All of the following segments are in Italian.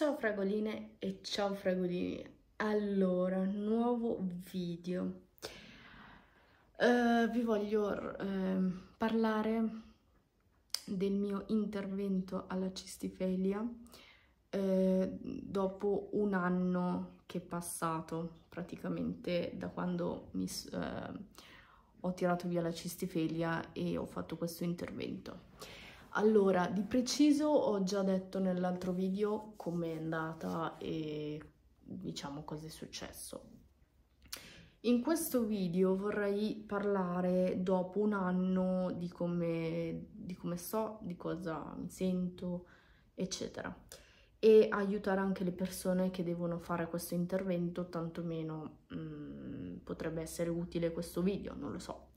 Ciao fragoline e ciao fragolini. Allora, nuovo video. Uh, vi voglio uh, parlare del mio intervento alla cistifelia uh, dopo un anno che è passato praticamente da quando mi, ho tirato via la cistifelia e ho fatto questo intervento. Allora, di preciso ho già detto nell'altro video com'è andata e diciamo cosa è successo. In questo video vorrei parlare dopo un anno di come, di come sto, di cosa mi sento, eccetera. E aiutare anche le persone che devono fare questo intervento, tantomeno mh, mm, potrebbe essere utile questo video, non lo so.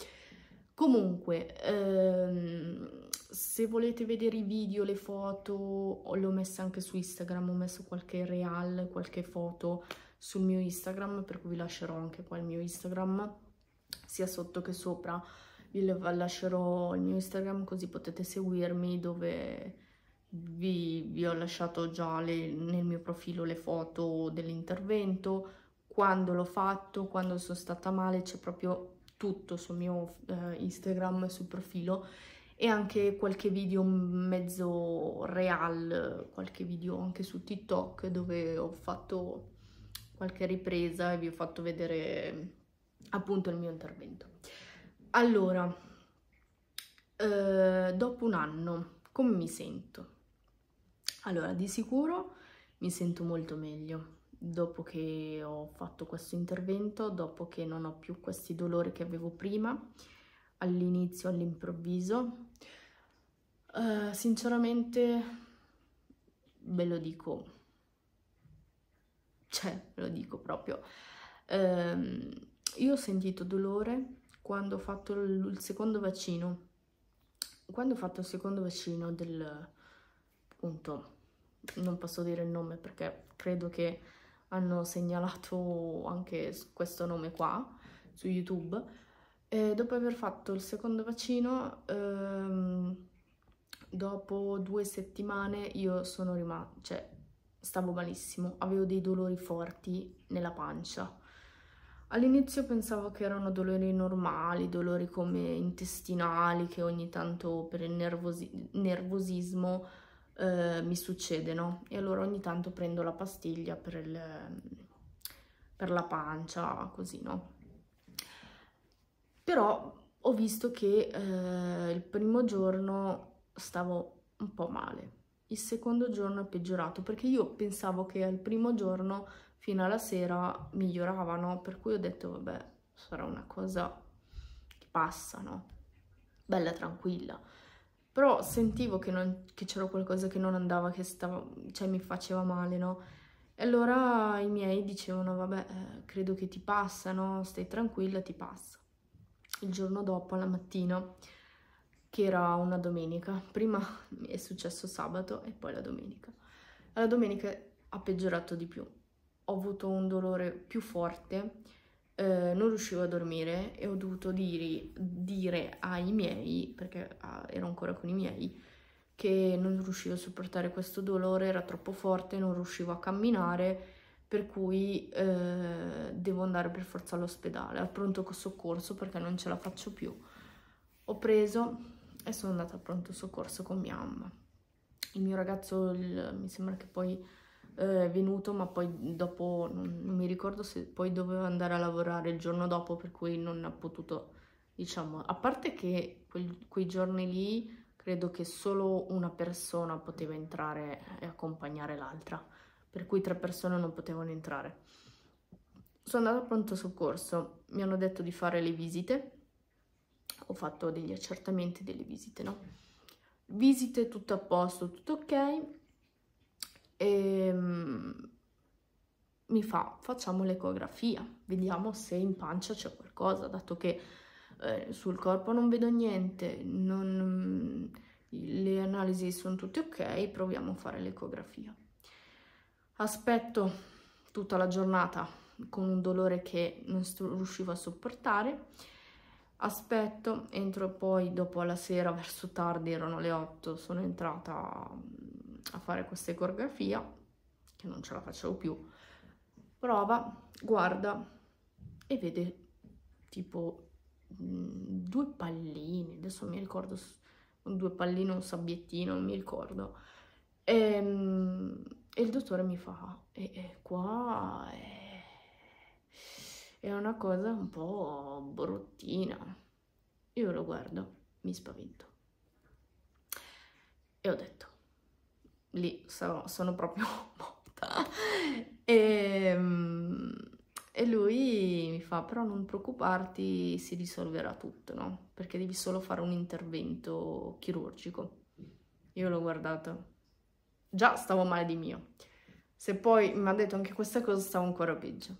Comunque, ehm, se volete vedere i video, le foto, le ho messe anche su Instagram, ho messo qualche real, qualche foto sul mio Instagram, per cui vi lascerò anche qua il mio Instagram, sia sotto che sopra. Vi lascerò il mio Instagram così potete seguirmi dove vi, vi ho lasciato già le, nel mio profilo le foto dell'intervento, quando l'ho fatto, quando sono stata male, c'è proprio tutto sul mio eh, Instagram, sul profilo e anche qualche video mezzo real, qualche video anche su TikTok dove ho fatto qualche ripresa e vi ho fatto vedere appunto il mio intervento. Allora, eh, dopo un anno, come mi sento? Allora, di sicuro mi sento molto meglio dopo che ho fatto questo intervento, dopo che non ho più questi dolori che avevo prima, all'inizio, all'improvviso. Uh, sinceramente, ve lo dico, cioè, ve lo dico proprio. Uh, io ho sentito dolore quando ho fatto il, secondo vaccino. Quando ho fatto il secondo vaccino del, appunto, non posso dire il nome perché credo che hanno segnalato anche questo nome qua su YouTube e dopo aver fatto il secondo vaccino, ehm, dopo due settimane io sono rimasta, cioè stavo malissimo, avevo dei dolori forti nella pancia. All'inizio pensavo che erano dolori normali, dolori come intestinali che ogni tanto per il nervosi nervosismo eh, mi succedono e allora ogni tanto prendo la pastiglia per, il, per la pancia, così, no? Però ho visto che eh, il primo giorno stavo un po' male, il secondo giorno è peggiorato perché io pensavo che al primo giorno fino alla sera miglioravano, per cui ho detto vabbè sarà una cosa che passa, no? Bella tranquilla. Però sentivo che, c'era qualcosa che non andava, che stava, cioè mi faceva male, no? E allora i miei dicevano vabbè eh, credo che ti passa, no? Stai tranquilla, ti passa il giorno dopo, la mattina, che era una domenica. Prima è successo sabato e poi la domenica. La domenica ha peggiorato di più. Ho avuto un dolore più forte, eh, non riuscivo a dormire e ho dovuto dire, dire ai miei, perché ah, ero ancora con i miei, che non riuscivo a sopportare questo dolore, era troppo forte, non riuscivo a camminare per cui eh, devo andare per forza all'ospedale, al pronto soccorso perché non ce la faccio più. Ho preso e sono andata al pronto soccorso con mia mamma. Il mio ragazzo il, mi sembra che poi eh, è venuto, ma poi dopo non, non, mi ricordo se poi doveva andare a lavorare il giorno dopo, per cui non ha potuto, diciamo, a parte che quel, quei giorni lì credo che solo una persona poteva entrare e accompagnare l'altra per cui tre persone non potevano entrare. Sono andata a pronto soccorso, mi hanno detto di fare le visite, ho fatto degli accertamenti delle visite, no? Visite tutto a posto, tutto ok, e um, mi fa, facciamo l'ecografia, vediamo se in pancia c'è qualcosa, dato che eh, sul corpo non vedo niente, non, le analisi sono tutte ok, proviamo a fare l'ecografia. Aspetto tutta la giornata con un dolore che non riuscivo a sopportare. Aspetto, entro poi dopo alla sera, verso tardi, erano le 8, sono entrata a fare questa ecografia. che non ce la facevo più, prova, guarda e vede tipo mh, mm, due palline, adesso mi ricordo due palline, un sabbiettino, non mi ricordo. E, ehm, e il dottore mi fa, e, e qua è, è una cosa un po' bruttina. Io lo guardo, mi spavento. E ho detto, lì sono, sono proprio morta. E, ehm, e lui mi fa, però non preoccuparti, si risolverà tutto, no? Perché devi solo fare un intervento chirurgico. Io l'ho guardato. Già stavo male di mio. Se poi mi ha detto anche questa cosa, stavo ancora peggio.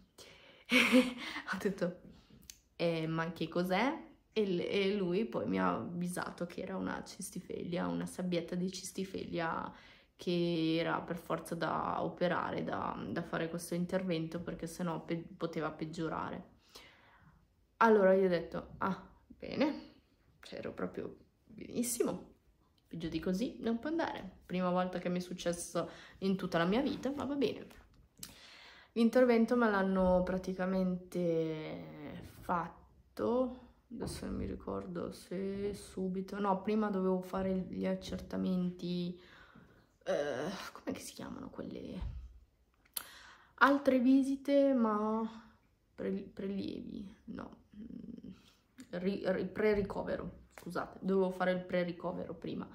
ho detto, eh, ma che cos'è? E, e, lui poi mi ha avvisato che era una cistifeglia, una sabbietta di cistifeglia che era per forza da operare, da, da fare questo intervento perché sennò pe poteva peggiorare. Allora io ho detto, ah, bene, c'ero proprio benissimo, peggio di così non può andare. Prima volta che mi è successo in tutta la mia vita, ma va bene. L'intervento me l'hanno praticamente fatto adesso non mi ricordo se subito, no, prima dovevo fare gli accertamenti, eh, come si chiamano quelle? Altre visite, ma pre prelievi, no, mm, pre-ricovero, scusate, dovevo fare il pre-ricovero prima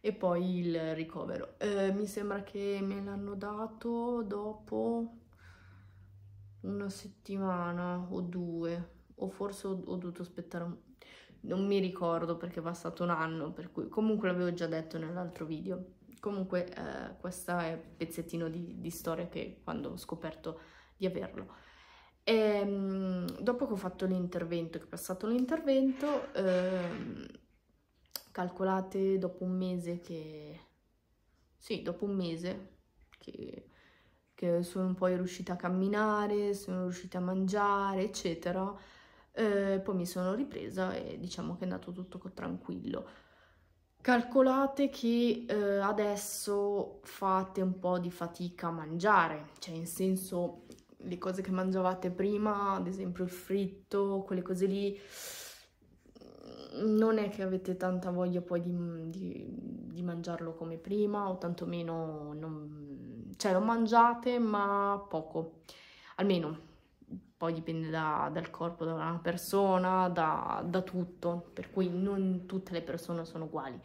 e poi il ricovero. Eh, mi sembra che me l'hanno dato dopo una settimana o due, o forse ho, ho dovuto aspettare un... non mi ricordo perché è passato un anno, per cui comunque l'avevo già detto nell'altro video. Comunque eh, questo è un pezzettino di, di, storia che quando ho scoperto di averlo. E, ehm, dopo che ho fatto l'intervento, che ho passato l'intervento, eh, calcolate dopo un mese che... Sì, dopo un mese che, che sono poi riuscita a camminare, sono riuscita a mangiare, eccetera, eh, poi mi sono ripresa e diciamo che è andato tutto tranquillo. Calcolate che eh, adesso fate un po' di fatica a mangiare, cioè in senso le cose che mangiavate prima, ad esempio il fritto, quelle cose lì, non è che avete tanta voglia poi di, di, di mangiarlo come prima o tantomeno non, cioè lo mangiate ma poco, almeno poi dipende da, dal corpo da una persona, da, da, tutto, per cui non tutte le persone sono uguali.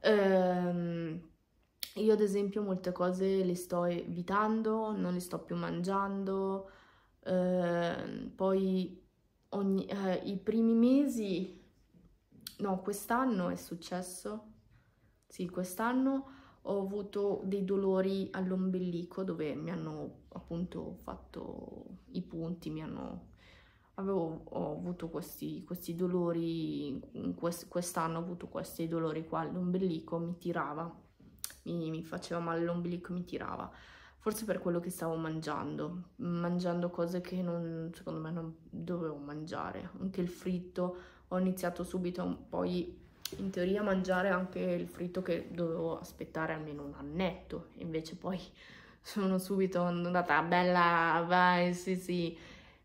Ehm, io ad esempio molte cose le sto evitando, non le sto più mangiando, ehm, poi ogni, eh, i primi mesi, no quest'anno è successo, sì quest'anno ho avuto dei dolori all'ombelico dove mi hanno appunto fatto i punti, mi hanno, avevo, ho avuto questi, questi dolori, quest, quest'anno ho avuto questi dolori qua all'ombelico, mi tirava, mi, mi faceva male l'ombelico, mi tirava. Forse per quello che stavo mangiando, mangiando cose che non, secondo me non dovevo mangiare. Anche il fritto, ho iniziato subito, poi in teoria mangiare anche il fritto che dovevo aspettare almeno un annetto, invece poi sono subito andata bella, vai, sì sì.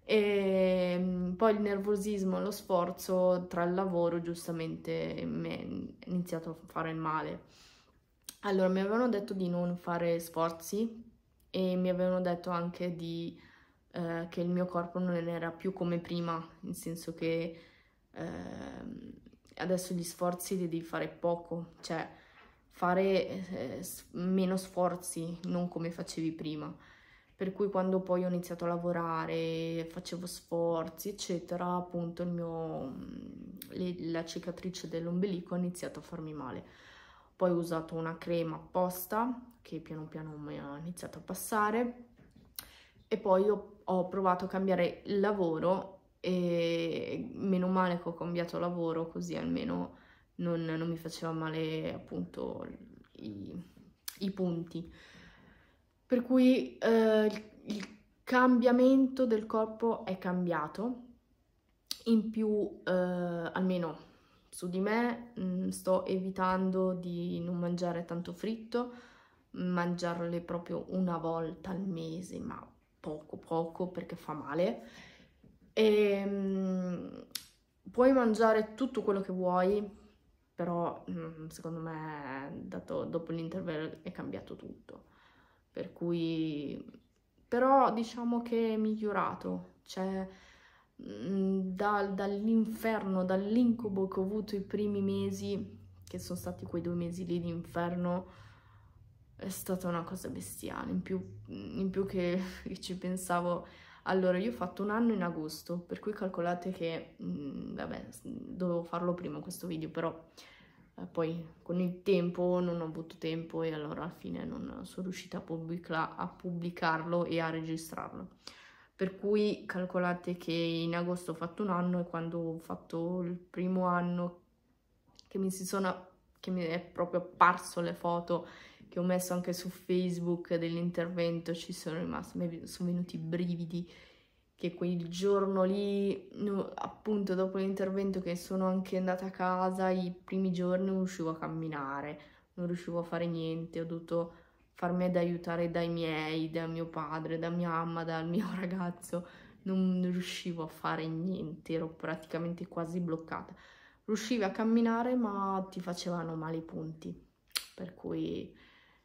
E mm, poi il nervosismo, lo sforzo tra il lavoro giustamente mi è iniziato a fare male. Allora mi avevano detto di non fare sforzi e mi avevano detto anche di, eh, che il mio corpo non era più come prima, nel senso che eh, adesso gli sforzi li devi fare poco, cioè fare eh, meno sforzi, non come facevi prima. Per cui quando poi ho iniziato a lavorare, facevo sforzi, eccetera, appunto mio, le, la cicatrice dell'ombelico ha iniziato a farmi male. Poi ho usato una crema apposta, che piano piano mi ha iniziato a passare, e poi ho, ho provato a cambiare il lavoro e meno male che ho cambiato lavoro così almeno non, non mi faceva male appunto i, i punti. Per cui eh, il, il, cambiamento del corpo è cambiato, in più eh, almeno su di me mh, mm, sto evitando di non mangiare tanto fritto, mangiarle proprio una volta al mese, ma poco poco perché fa male. E, um, puoi mangiare tutto quello che vuoi, però mm, secondo me dato, dopo l'intervallo è cambiato tutto. Per cui, però diciamo che è migliorato, cioè da, dall'inferno, dall'incubo che ho avuto i primi mesi, che sono stati quei due mesi lì di inferno, è stata una cosa bestiale, in più, in più che ci pensavo allora, io ho fatto un anno in agosto, per cui calcolate che, mh, vabbè, dovevo farlo prima questo video, però eh, poi con il tempo non ho avuto tempo e allora alla fine non sono riuscita a, pubblica a pubblicarlo e a registrarlo. Per cui calcolate che in agosto ho fatto un anno e quando ho fatto il primo anno che mi si sono, che mi è proprio apparso le foto che ho messo anche su Facebook dell'intervento, ci sono rimasti, sono venuti i brividi, che quel giorno lì, appunto dopo l'intervento che sono anche andata a casa, i primi giorni non riuscivo a camminare, non riuscivo a fare niente, ho dovuto farmi ad aiutare dai miei, da mio padre, da mia mamma, dal mio ragazzo, non riuscivo a fare niente, ero praticamente quasi bloccata. Riuscivi a camminare ma ti facevano male i punti, per cui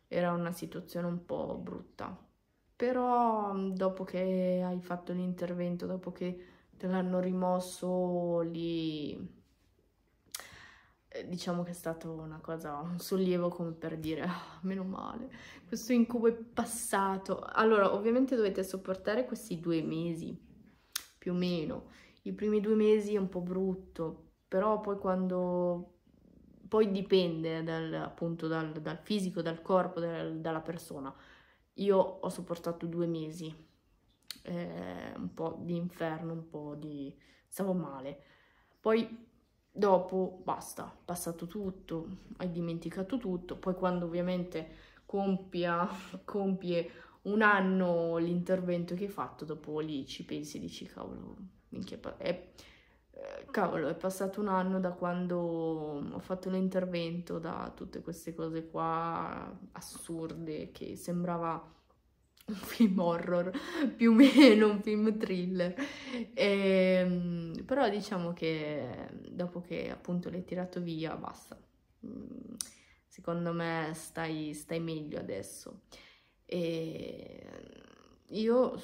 era una situazione un po' brutta. Però dopo che hai fatto l'intervento, dopo che te l'hanno rimosso lì, diciamo che è stata una cosa, un sollievo come per dire, ah, meno male, questo incubo è passato. Allora, ovviamente dovete sopportare questi due mesi, più o meno. I primi due mesi è un po' brutto, però poi quando poi dipende dal, appunto dal, dal fisico, dal corpo, dal, dalla persona. Io ho sopportato due mesi, eh, un po' di inferno, un po' di... stavo male. Poi dopo basta, passato tutto, hai dimenticato tutto, poi quando ovviamente compia, compie un anno l'intervento che hai fatto, dopo lì ci pensi e dici cavolo, minchia, è cavolo, è passato un anno da quando ho fatto l'intervento, da tutte queste cose qua assurde che sembrava un film horror, più o meno un film thriller. E, ehm, però diciamo che dopo che appunto l'hai tirato via, basta. Mm, secondo me stai, stai meglio adesso. E io,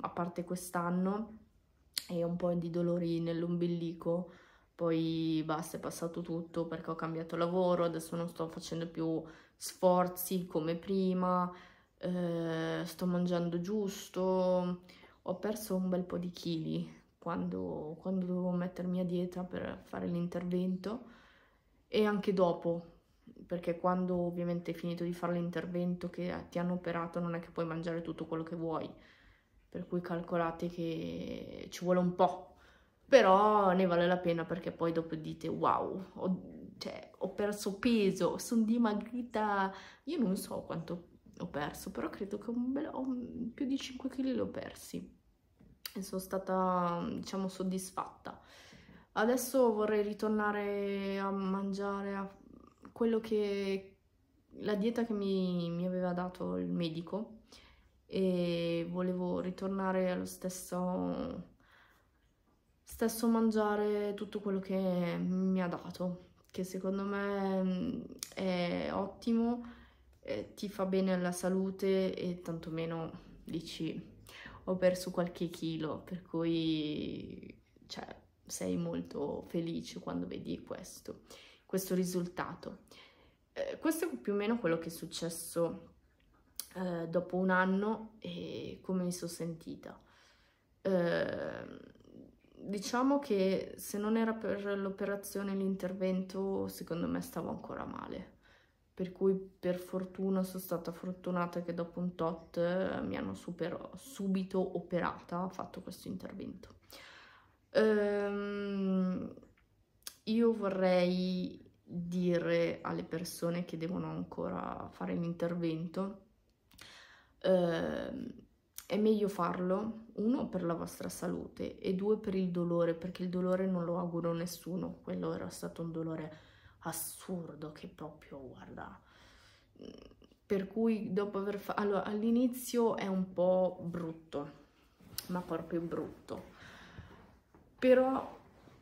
a parte quest'anno, e un po' di dolori nell'ombilico, poi basta, è passato tutto perché ho cambiato lavoro, adesso non sto facendo più sforzi come prima, eh, sto mangiando giusto, ho perso un bel po' di chili quando, quando dovevo mettermi a dieta per fare l'intervento e anche dopo, perché quando ovviamente hai finito di fare l'intervento che ti hanno operato non è che puoi mangiare tutto quello che vuoi, per cui calcolate che ci vuole un po', però ne vale la pena perché poi dopo dite wow, ho, cioè, ho perso peso, sono dimagrita, io non so quanto ho perso, però credo che un bel, un, più di 5 kg li ho persi. E sono stata, diciamo, soddisfatta. Adesso vorrei ritornare a mangiare a quello che la dieta che mi, mi aveva dato il medico. E volevo ritornare allo stesso, stesso mangiare tutto quello che mi ha dato, che secondo me mm, è ottimo, eh, ti fa bene alla salute e tantomeno dici ho perso qualche chilo, per cui cioè, sei molto felice quando vedi questo, questo risultato. Eh, questo è più o meno quello che è successo eh, dopo un anno e come mi sono sentita. Eh, diciamo che se non era per l'operazione, l'intervento, secondo me stavo ancora male. Per cui per fortuna sono stata fortunata che dopo un tot eh, mi hanno super, subito operata, fatto questo intervento. Ehm, io vorrei dire alle persone che devono ancora fare l'intervento eh, è meglio farlo, uno, per la vostra salute e due, per il dolore, perché il dolore non lo auguro a nessuno, quello era stato un dolore assurdo che proprio, guarda, per cui dopo aver fatto... Allora, all'inizio è un po' brutto, ma proprio brutto. Però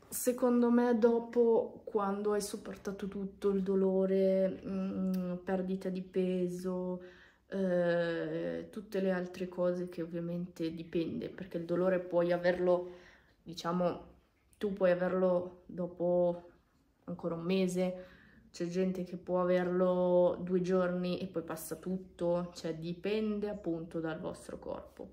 secondo me dopo, quando hai sopportato tutto, il dolore, mh, mm, perdita di peso, eh, tutte le altre cose che ovviamente dipende, perché il dolore puoi averlo, diciamo, tu puoi averlo dopo ancora un mese, c'è gente che può averlo due giorni e poi passa tutto, cioè dipende appunto dal vostro corpo.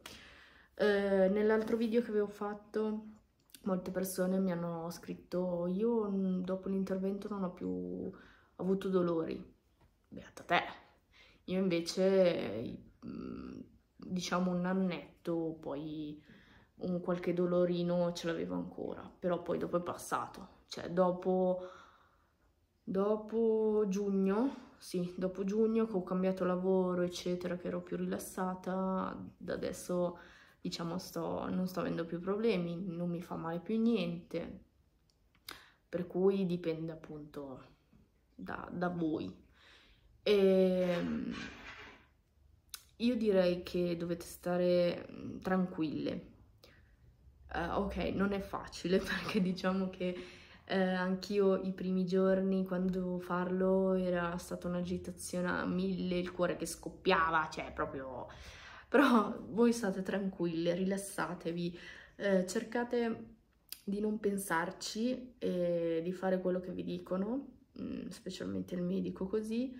Eh, nell'altro video che avevo fatto molte persone mi hanno scritto io mm, dopo l'intervento non ho più avuto dolori. Beata te! Io invece mm, diciamo un annetto poi un qualche dolorino ce l'avevo ancora, però poi dopo è passato, cioè dopo Dopo giugno, sì, dopo giugno che ho cambiato lavoro, eccetera, che ero più rilassata, da adesso diciamo sto, non sto avendo più problemi, non mi fa male più niente, per cui dipende appunto da, da voi. E ehm, io direi che dovete stare tranquille. Uh, ok, non è facile perché diciamo che eh, anch'io i primi giorni quando dovevo farlo era stata un'agitazione a mille, il cuore che scoppiava, cioè proprio... Però voi state tranquille, rilassatevi, eh, cercate di non pensarci e di fare quello che vi dicono, mm, specialmente il medico così,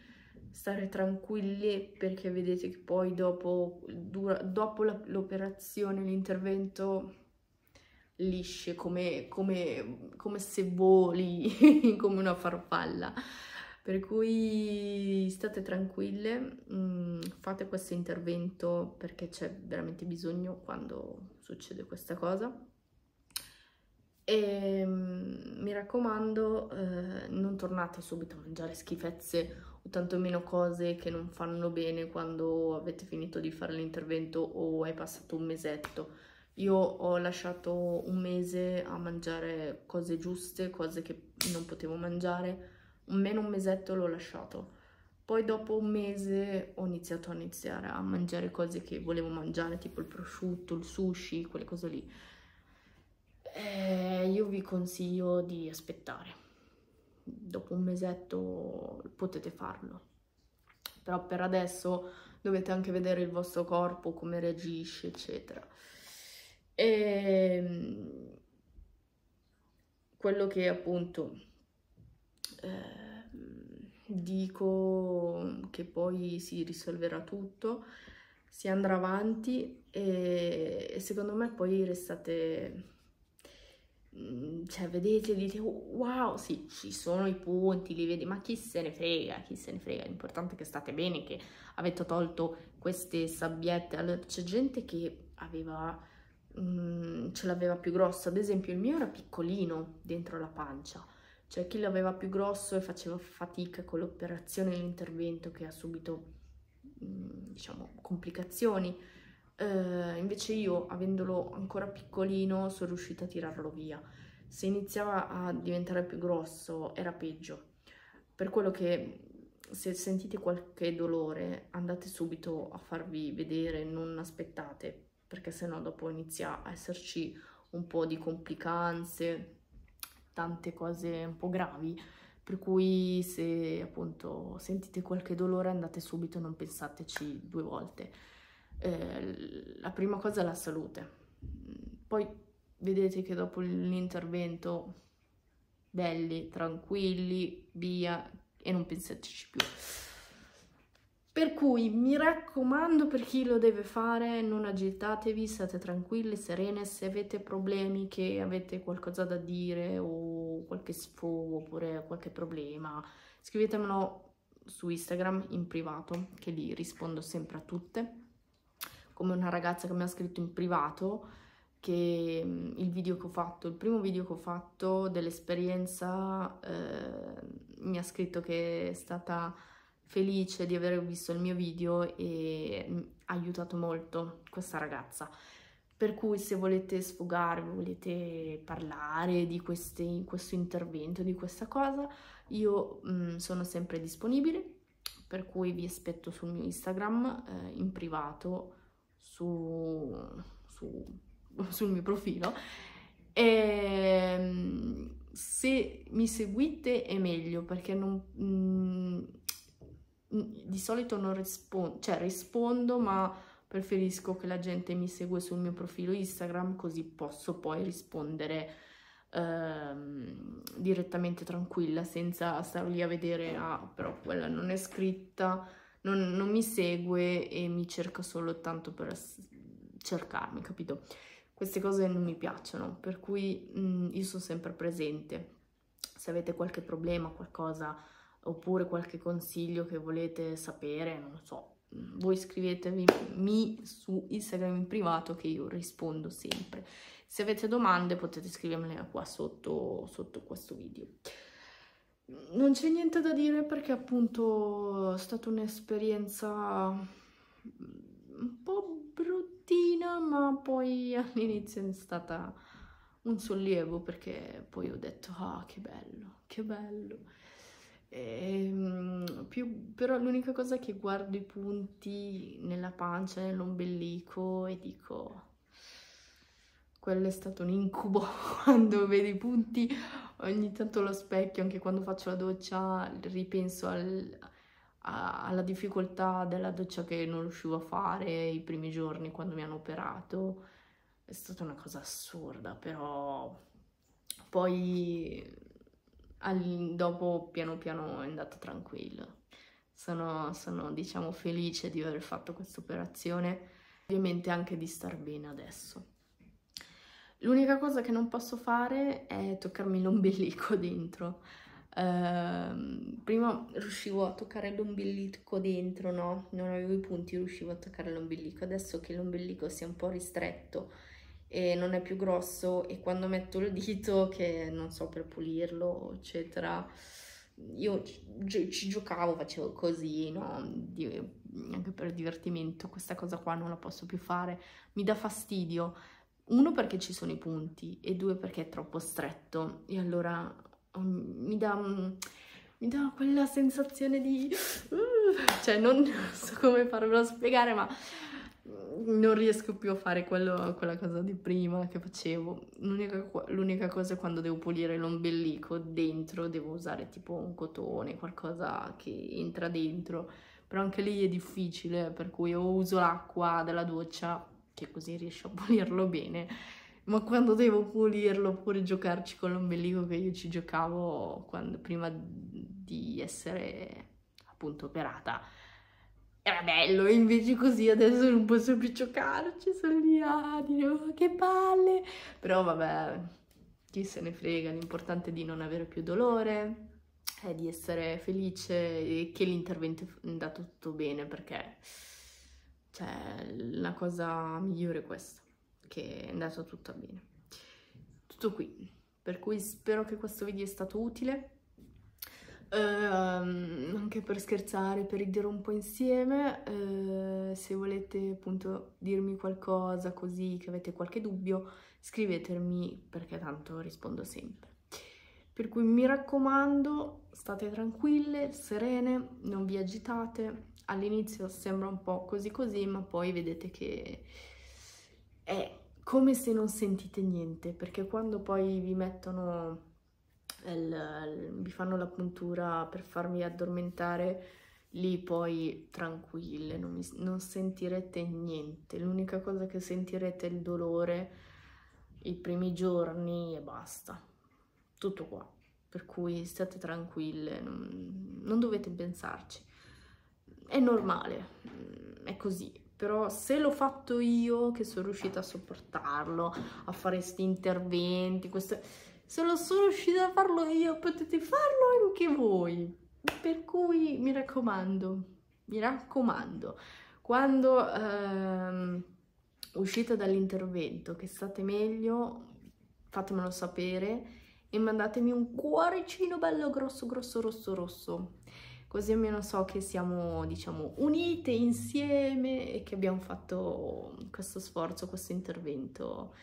stare tranquilli perché vedete che poi dopo, dopo l'operazione, l'intervento lisce come, come, come se voli, come una farfalla. Per cui state tranquille, mm, fate questo intervento perché c'è veramente bisogno quando succede questa cosa. E mh, mm, mi raccomando, eh, non tornate subito a mangiare schifezze o tantomeno cose che non fanno bene quando avete finito di fare l'intervento o è passato un mesetto io ho lasciato un mese a mangiare cose giuste, cose che non potevo mangiare, meno un mesetto l'ho lasciato. Poi dopo un mese ho iniziato a iniziare a mangiare cose che volevo mangiare, tipo il prosciutto, il sushi, quelle cose lì. E io vi consiglio di aspettare. Dopo un mesetto potete farlo. Però per adesso dovete anche vedere il vostro corpo, come reagisce, eccetera. E ehm, quello che appunto eh, dico che poi si risolverà tutto, si andrà avanti e, e secondo me poi restate mm, cioè vedete dite wow sì ci sono i punti li vedi ma chi se ne frega chi se ne frega l'importante è che state bene che avete tolto queste sabbiette. Allora c'è gente che aveva Mm, ce l'aveva più grosso, ad esempio il mio era piccolino dentro la pancia, cioè chi l'aveva più grosso e faceva fatica con l'operazione e l'intervento che ha subito, mm, diciamo, complicazioni, eh, invece io, avendolo ancora piccolino, sono riuscita a tirarlo via. Se iniziava a diventare più grosso era peggio, per quello che se sentite qualche dolore andate subito a farvi vedere, non aspettate, perché sennò dopo inizia a esserci un po' di complicanze, tante cose un po' gravi, per cui se appunto sentite qualche dolore andate subito, non pensateci due volte. Eh, la prima cosa è la salute, poi vedete che dopo l'intervento belli, tranquilli, via e non pensateci più. Per cui mi raccomando per chi lo deve fare, non agitatevi, state tranquille, serene, se avete problemi, che avete qualcosa da dire o qualche sfogo oppure qualche problema, scrivetemelo su Instagram in privato, che lì rispondo sempre a tutte. Come una ragazza che mi ha scritto in privato che mm, il video che ho fatto, il primo video che ho fatto dell'esperienza, eh, mi ha scritto che è stata felice di aver visto il mio video e ha aiutato molto questa ragazza. Per cui se volete sfogarvi, volete parlare di queste, questo intervento, di questa cosa, io mh, sono sempre disponibile. per cui vi aspetto sul mio Instagram eh, in privato su, su, sul mio profilo e ehm, se mi seguite è meglio perché non, mm, di solito non rispondo, cioè rispondo ma preferisco che la gente mi segue sul mio profilo Instagram così posso poi rispondere ehm, direttamente tranquilla senza star lì a vedere ah però quella non è scritta non, non mi segue e mi cerca solo tanto per cercarmi capito? Queste cose non mi piacciono per cui mh, mm, io sono sempre presente. Se avete qualche problema qualcosa oppure qualche consiglio che volete sapere non lo so voi scrivetevi mi su Instagram in privato che io rispondo sempre. Se avete domande potete scrivermele qua sotto, sotto questo video. Non c'è niente da dire perché appunto è stata un'esperienza un po' bruttina ma poi all'inizio è stata un sollievo perché poi ho detto ah che bello, che bello ehm, più, però l'unica cosa è che guardo i punti nella pancia, nell'ombelico e dico quello è stato un incubo quando vedo i punti. Ogni tanto lo specchio anche quando faccio la doccia ripenso al, a, alla difficoltà della doccia che non riuscivo a fare i primi giorni quando mi hanno operato. È stata una cosa assurda però poi all, dopo piano piano è andata tranquillo. Sono, sono, diciamo, felice di aver fatto questa operazione, ovviamente anche di star bene adesso. L'unica cosa che non posso fare è toccarmi l'ombelico dentro. Uh, prima riuscivo a toccare l'ombelico dentro, no? Non avevo i punti, riuscivo a toccare l'ombelico. Adesso che l'ombelico si è un po' ristretto e non è più grosso e quando metto il dito che non so per pulirlo eccetera io ci, ci giocavo facevo così no Di, anche per divertimento questa cosa qua non la posso più fare. Mi dà fastidio uno perché ci sono i punti e due perché è troppo stretto. E allora um, mi dà mi dà quella sensazione di uh, cioè non so come farvelo spiegare ma non riesco più a fare quello, quella cosa di prima che facevo. L'unica, l'unica cosa è quando devo pulire l'ombelico dentro, devo usare tipo un cotone, qualcosa che entra dentro. Però anche lì è difficile, per cui o uso l'acqua della doccia, che così riesco a pulirlo bene, ma quando devo pulirlo oppure giocarci con l'ombelico che io ci giocavo quando, prima di essere appunto operata, era bello, invece così adesso non posso più giocarci, sono lì a dire oh, che palle, però vabbè, chi se ne frega, l'importante è di non avere più dolore, è di essere felice e che l'intervento è andato tutto bene, perché cioè, la cosa migliore è questa, che è andato tutto bene. Tutto qui, per cui spero che questo video sia stato utile, Uh, anche per scherzare, per ridere un po' insieme, uh, se volete appunto dirmi qualcosa così che avete qualche dubbio, scrivetemi perché tanto rispondo sempre. Per cui mi raccomando, state tranquille, serene, non vi agitate. All'inizio sembra un po' così così, ma poi vedete che è come se non sentite niente, perché quando poi vi mettono mi fanno la puntura per farmi addormentare, lì poi tranquille, non, mi, non sentirete niente, l'unica cosa che sentirete è il dolore i primi giorni e basta, tutto qua, per cui state tranquille, non, non dovete pensarci, è normale, è così, però se l'ho fatto io che sono riuscita a sopportarlo, a fare questi interventi, queste sono riuscita a farlo io, potete farlo anche voi. Per cui mi raccomando, mi raccomando, quando ehm, uscite dall'intervento, che state meglio, fatemelo sapere e mandatemi un cuoricino bello grosso, grosso, rosso, rosso. Così almeno so che siamo, diciamo, unite insieme e che abbiamo fatto questo sforzo, questo intervento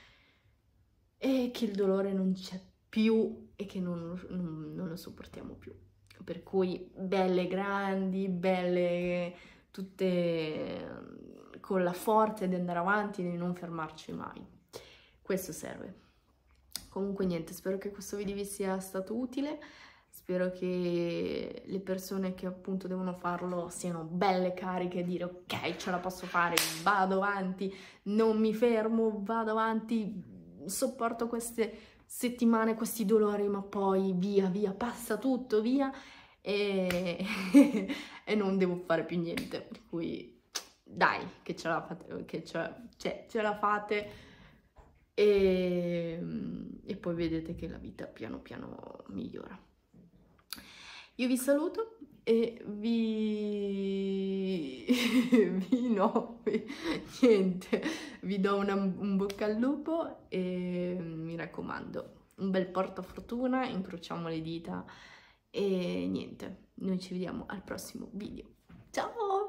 e che il dolore non c'è più e che non, non, non lo sopportiamo più. per cui belle grandi, belle tutte con la forza di andare avanti e di non fermarci mai. Questo serve. Comunque niente, spero che questo video vi sia stato utile, spero che le persone che appunto devono farlo siano belle cariche e dire ok ce la posso fare, vado avanti, non mi fermo, vado avanti, sopporto queste settimane, questi dolori, ma poi via, via, passa tutto, via e, e non devo fare più niente, per cui dai, che ce la fate, che ce, cioè, ce la fate. E, e poi vedete che la vita piano piano migliora. Io vi saluto e vi... vi no, niente, vi do una, un bocca al lupo e mi raccomando, un bel portafortuna, incrociamo le dita e niente, noi ci vediamo al prossimo video. Ciao!